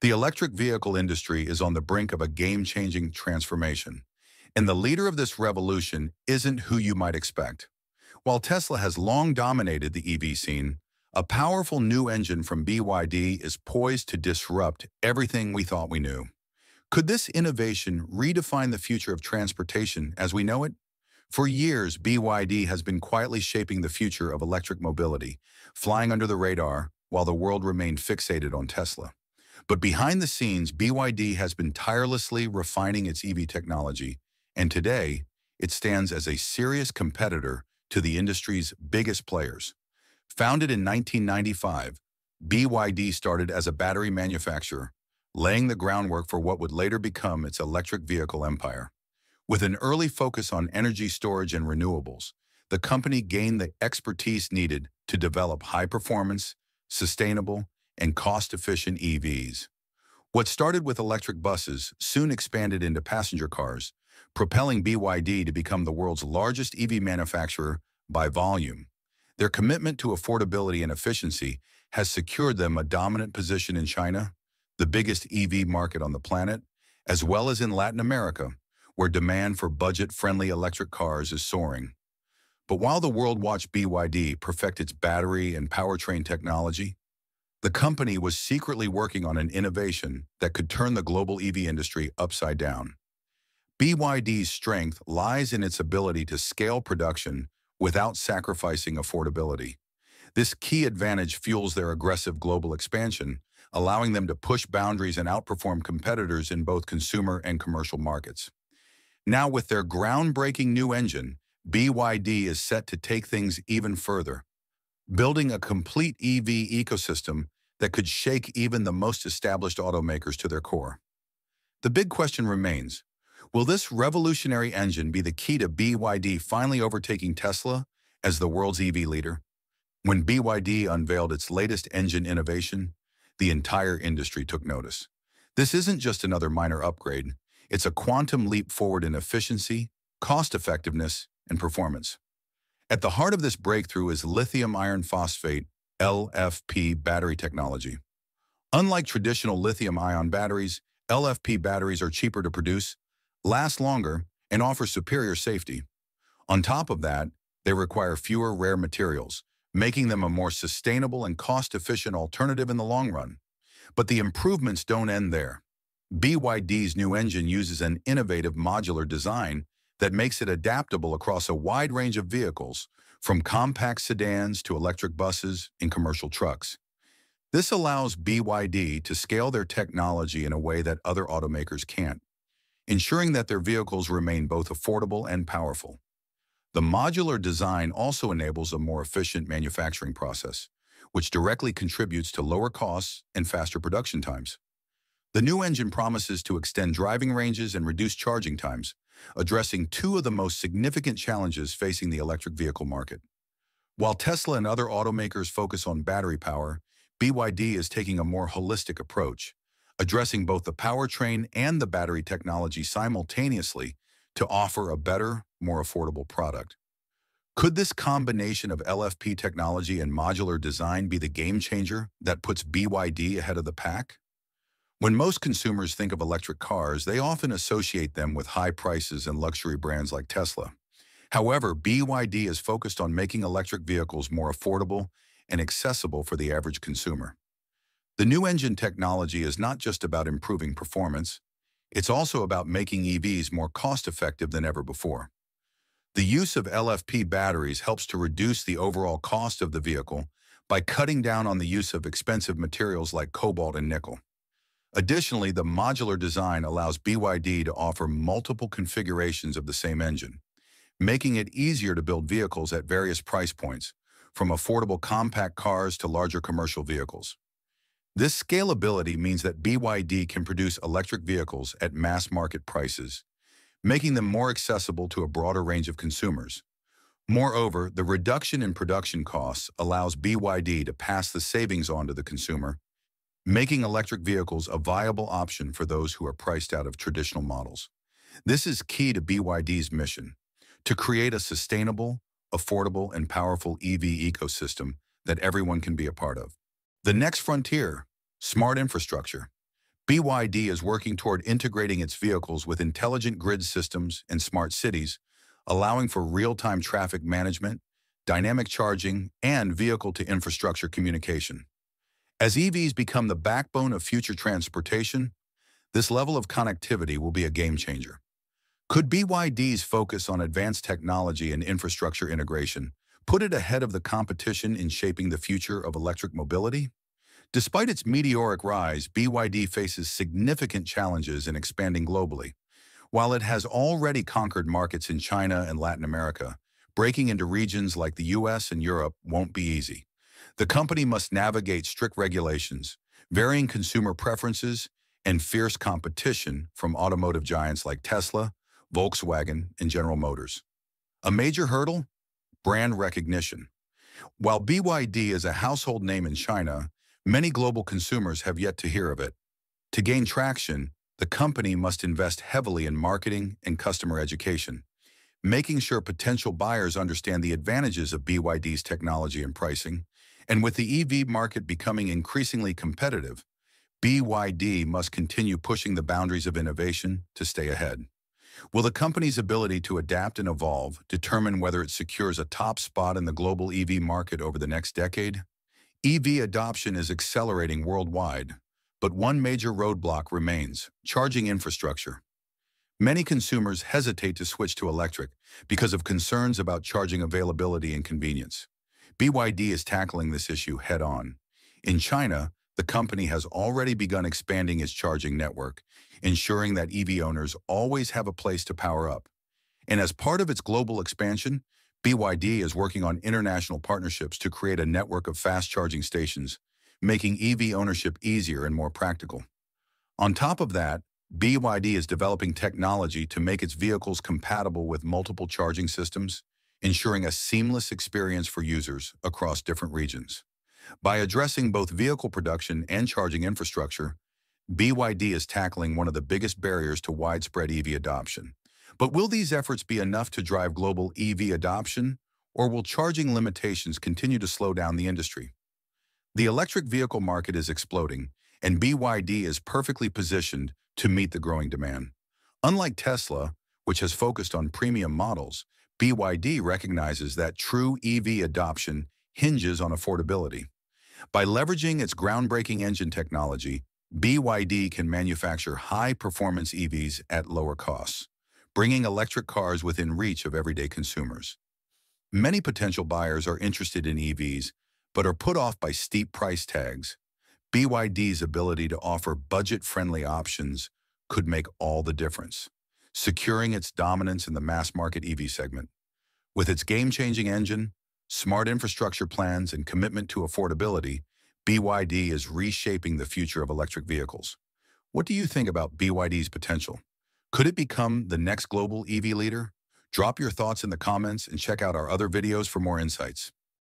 The electric vehicle industry is on the brink of a game-changing transformation. And the leader of this revolution isn't who you might expect. While Tesla has long dominated the EV scene, a powerful new engine from BYD is poised to disrupt everything we thought we knew. Could this innovation redefine the future of transportation as we know it? For years, BYD has been quietly shaping the future of electric mobility, flying under the radar while the world remained fixated on Tesla. But behind the scenes, BYD has been tirelessly refining its EV technology, and today, it stands as a serious competitor to the industry's biggest players. Founded in 1995, BYD started as a battery manufacturer, laying the groundwork for what would later become its electric vehicle empire. With an early focus on energy storage and renewables, the company gained the expertise needed to develop high-performance, sustainable, and cost-efficient EVs. What started with electric buses soon expanded into passenger cars, propelling BYD to become the world's largest EV manufacturer by volume. Their commitment to affordability and efficiency has secured them a dominant position in China, the biggest EV market on the planet, as well as in Latin America, where demand for budget-friendly electric cars is soaring. But while the world watched BYD perfect its battery and powertrain technology, the company was secretly working on an innovation that could turn the global EV industry upside down. BYD's strength lies in its ability to scale production without sacrificing affordability. This key advantage fuels their aggressive global expansion, allowing them to push boundaries and outperform competitors in both consumer and commercial markets. Now with their groundbreaking new engine, BYD is set to take things even further, building a complete EV ecosystem that could shake even the most established automakers to their core. The big question remains, will this revolutionary engine be the key to BYD finally overtaking Tesla as the world's EV leader? When BYD unveiled its latest engine innovation, the entire industry took notice. This isn't just another minor upgrade, it's a quantum leap forward in efficiency, cost-effectiveness, and performance. At the heart of this breakthrough is lithium iron phosphate, LFP battery technology. Unlike traditional lithium-ion batteries, LFP batteries are cheaper to produce, last longer, and offer superior safety. On top of that, they require fewer rare materials, making them a more sustainable and cost-efficient alternative in the long run. But the improvements don't end there. BYD's new engine uses an innovative modular design that makes it adaptable across a wide range of vehicles, from compact sedans to electric buses and commercial trucks. This allows BYD to scale their technology in a way that other automakers can't, ensuring that their vehicles remain both affordable and powerful. The modular design also enables a more efficient manufacturing process, which directly contributes to lower costs and faster production times. The new engine promises to extend driving ranges and reduce charging times, addressing two of the most significant challenges facing the electric vehicle market. While Tesla and other automakers focus on battery power, BYD is taking a more holistic approach, addressing both the powertrain and the battery technology simultaneously to offer a better, more affordable product. Could this combination of LFP technology and modular design be the game changer that puts BYD ahead of the pack? When most consumers think of electric cars, they often associate them with high prices and luxury brands like Tesla. However, BYD is focused on making electric vehicles more affordable and accessible for the average consumer. The new engine technology is not just about improving performance, it's also about making EVs more cost-effective than ever before. The use of LFP batteries helps to reduce the overall cost of the vehicle by cutting down on the use of expensive materials like cobalt and nickel. Additionally, the modular design allows BYD to offer multiple configurations of the same engine, making it easier to build vehicles at various price points, from affordable compact cars to larger commercial vehicles. This scalability means that BYD can produce electric vehicles at mass market prices, making them more accessible to a broader range of consumers. Moreover, the reduction in production costs allows BYD to pass the savings on to the consumer making electric vehicles a viable option for those who are priced out of traditional models. This is key to BYD's mission, to create a sustainable, affordable, and powerful EV ecosystem that everyone can be a part of. The next frontier, smart infrastructure. BYD is working toward integrating its vehicles with intelligent grid systems and smart cities, allowing for real-time traffic management, dynamic charging, and vehicle-to-infrastructure communication. As EVs become the backbone of future transportation, this level of connectivity will be a game changer. Could BYD's focus on advanced technology and infrastructure integration put it ahead of the competition in shaping the future of electric mobility? Despite its meteoric rise, BYD faces significant challenges in expanding globally. While it has already conquered markets in China and Latin America, breaking into regions like the US and Europe won't be easy. The company must navigate strict regulations, varying consumer preferences, and fierce competition from automotive giants like Tesla, Volkswagen, and General Motors. A major hurdle? Brand recognition. While BYD is a household name in China, many global consumers have yet to hear of it. To gain traction, the company must invest heavily in marketing and customer education, making sure potential buyers understand the advantages of BYD's technology and pricing. And with the EV market becoming increasingly competitive, BYD must continue pushing the boundaries of innovation to stay ahead. Will the company's ability to adapt and evolve determine whether it secures a top spot in the global EV market over the next decade? EV adoption is accelerating worldwide, but one major roadblock remains, charging infrastructure. Many consumers hesitate to switch to electric because of concerns about charging availability and convenience. BYD is tackling this issue head-on. In China, the company has already begun expanding its charging network, ensuring that EV owners always have a place to power up. And as part of its global expansion, BYD is working on international partnerships to create a network of fast charging stations, making EV ownership easier and more practical. On top of that, BYD is developing technology to make its vehicles compatible with multiple charging systems, ensuring a seamless experience for users across different regions. By addressing both vehicle production and charging infrastructure, BYD is tackling one of the biggest barriers to widespread EV adoption. But will these efforts be enough to drive global EV adoption, or will charging limitations continue to slow down the industry? The electric vehicle market is exploding, and BYD is perfectly positioned to meet the growing demand. Unlike Tesla, which has focused on premium models, BYD recognizes that true EV adoption hinges on affordability. By leveraging its groundbreaking engine technology, BYD can manufacture high-performance EVs at lower costs, bringing electric cars within reach of everyday consumers. Many potential buyers are interested in EVs, but are put off by steep price tags. BYD's ability to offer budget-friendly options could make all the difference, securing its dominance in the mass-market EV segment. With its game-changing engine, smart infrastructure plans, and commitment to affordability, BYD is reshaping the future of electric vehicles. What do you think about BYD's potential? Could it become the next global EV leader? Drop your thoughts in the comments and check out our other videos for more insights.